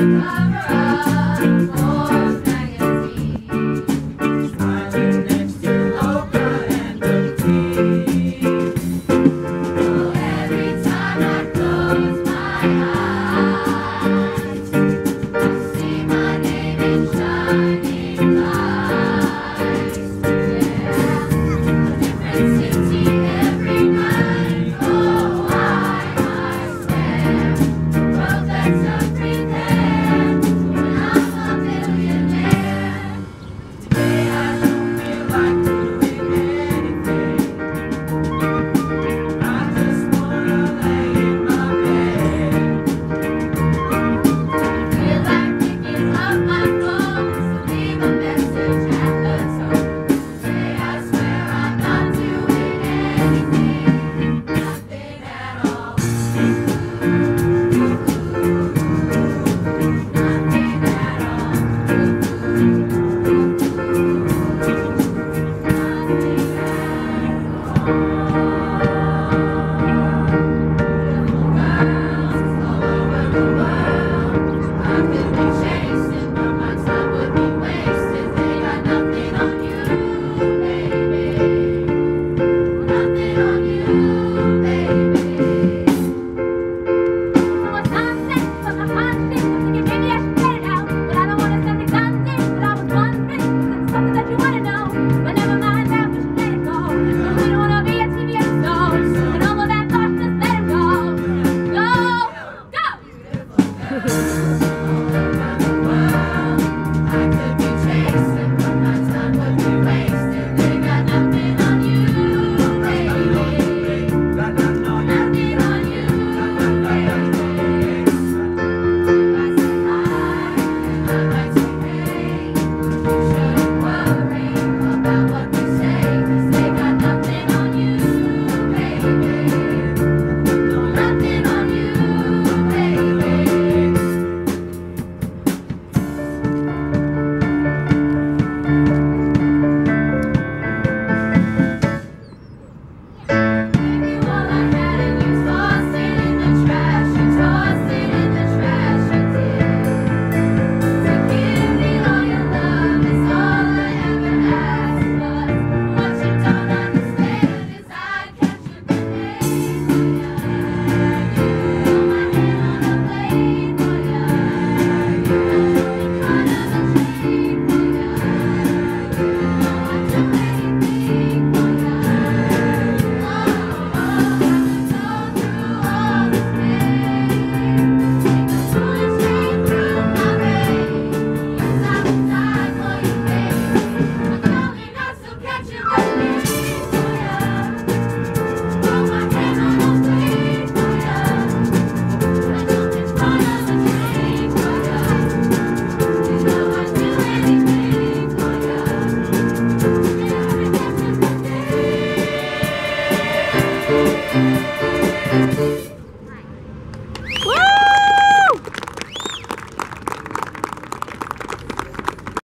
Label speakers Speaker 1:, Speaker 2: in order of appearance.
Speaker 1: I'm thank you